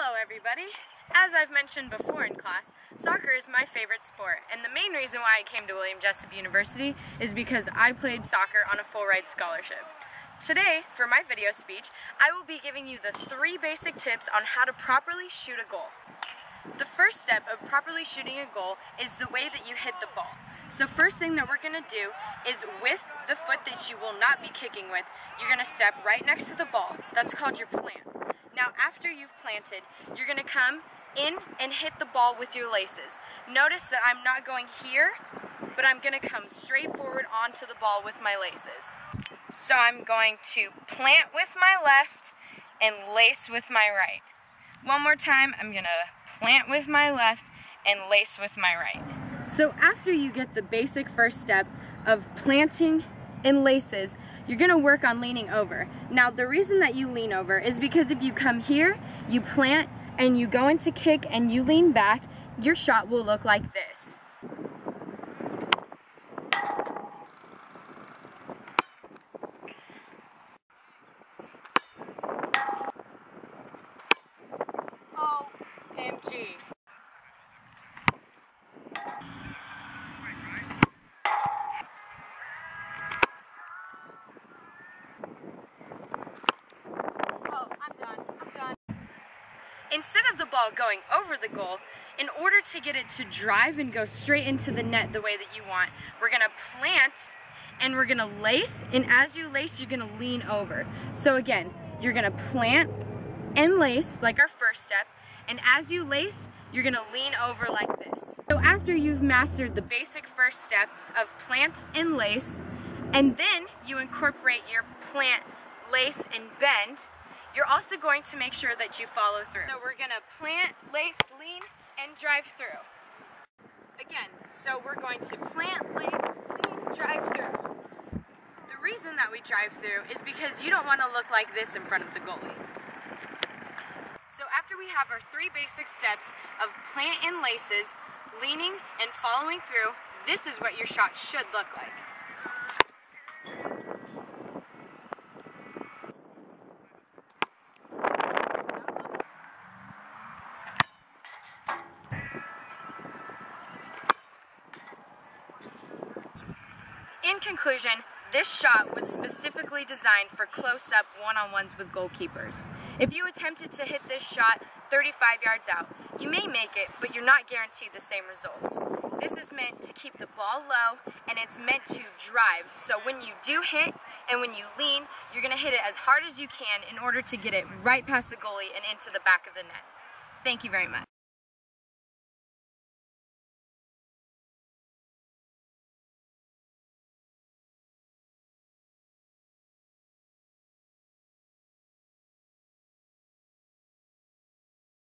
Hello everybody! As I've mentioned before in class, soccer is my favorite sport, and the main reason why I came to William Jessup University is because I played soccer on a full ride scholarship. Today, for my video speech, I will be giving you the three basic tips on how to properly shoot a goal. The first step of properly shooting a goal is the way that you hit the ball. So first thing that we're going to do is with the foot that you will not be kicking with, you're going to step right next to the ball. That's called your plant. Now after you've planted, you're to come in and hit the ball with your laces. Notice that I'm not going here, but I'm to come straight forward onto the ball with my laces. So I'm going to plant with my left and lace with my right. One more time, I'm to plant with my left and lace with my right. So after you get the basic first step of planting and laces, you're gonna work on leaning over. Now the reason that you lean over is because if you come here, you plant and you go into kick and you lean back, your shot will look like this. OMG. Instead of the ball going over the goal, in order to get it to drive and go straight into the net the way that you want, we're gonna plant and we're gonna lace, and as you lace, you're gonna lean over. So again, you're gonna plant and lace, like our first step, and as you lace, you're gonna lean over like this. So after you've mastered the basic first step of plant and lace, and then you incorporate your plant, lace, and bend, you're also going to make sure that you follow through. So we're gonna plant, lace, lean, and drive through. Again, so we're going to plant, lace, lean, drive through. The reason that we drive through is because you don't want to look like this in front of the goalie. So after we have our three basic steps of plant and laces, leaning and following through, this is what your shot should look like. In conclusion, this shot was specifically designed for close-up one-on-ones with goalkeepers. If you attempted to hit this shot 35 yards out, you may make it, but you're not guaranteed the same results. This is meant to keep the ball low, and it's meant to drive. So when you do hit, and when you lean, you're going to hit it as hard as you can in order to get it right past the goalie and into the back of the net. Thank you very much.